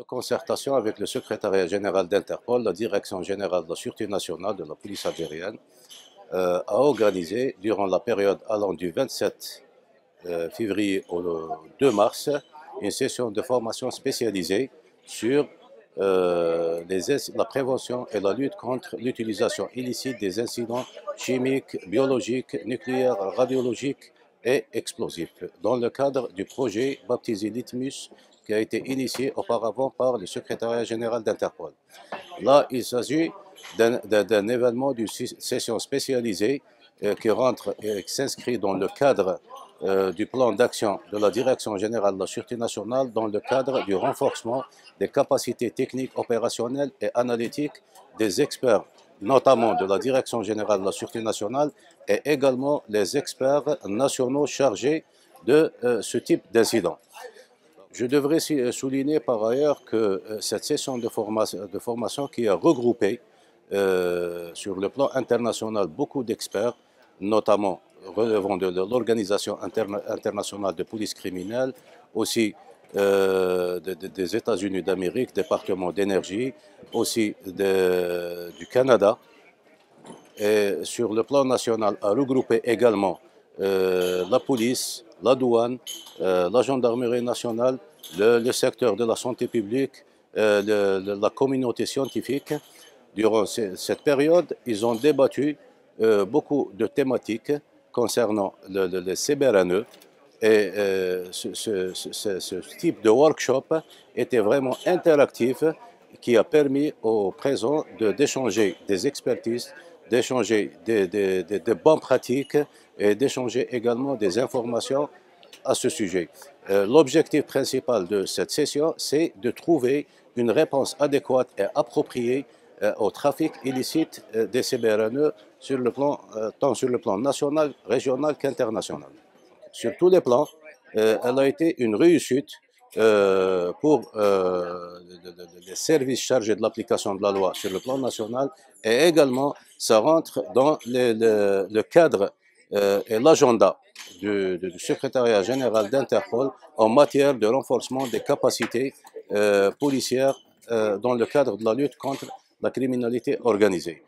de concertation avec le secrétariat général d'Interpol, la direction générale de la Sûreté nationale de la police algérienne, euh, a organisé durant la période allant du 27 euh, février au 2 mars une session de formation spécialisée sur euh, la prévention et la lutte contre l'utilisation illicite des incidents chimiques, biologiques, nucléaires, radiologiques et explosifs dans le cadre du projet baptisé Litmus qui a été initié auparavant par le secrétariat général d'Interpol. Là, il s'agit d'un événement d'une session spécialisée euh, qui rentre et s'inscrit dans le cadre euh, du plan d'action de la Direction générale de la Sûreté nationale dans le cadre du renforcement des capacités techniques, opérationnelles et analytiques des experts, notamment de la Direction générale de la Sûreté nationale et également les experts nationaux chargés de euh, ce type d'incident. Je devrais euh, souligner par ailleurs que euh, cette session de formation, qui a regroupé sur le plan international beaucoup d'experts, notamment relevant de, l'Organisation internationale de police criminelle, aussi des États-Unis d'Amérique, département d'énergie, aussi du Canada. Et sur le plan national, a regroupé également la police, la douane, euh, la gendarmerie nationale, le, secteur de la santé publique, euh, la communauté scientifique. Durant cette période, ils ont débattu euh, beaucoup de thématiques concernant le, CBRNE et ce, type de workshop était vraiment interactif qui a permis aux présents d'échanger des expertises, d'échanger des, bonnes pratiques et d'échanger également des informations à ce sujet. Euh, l'objectif principal de cette session, c'est de trouver une réponse adéquate et appropriée euh, au trafic illicite euh, des CBRNE sur le plan, tant sur le plan national, régional qu'international. Sur tous les plans, elle a été une réussite pour les services chargés de l'application de la loi sur le plan national et également ça rentre dans le cadre euh, et l'agenda du, secrétariat général d'Interpol en matière de renforcement des capacités euh, policières euh, dans le cadre de la lutte contre la criminalité organisée.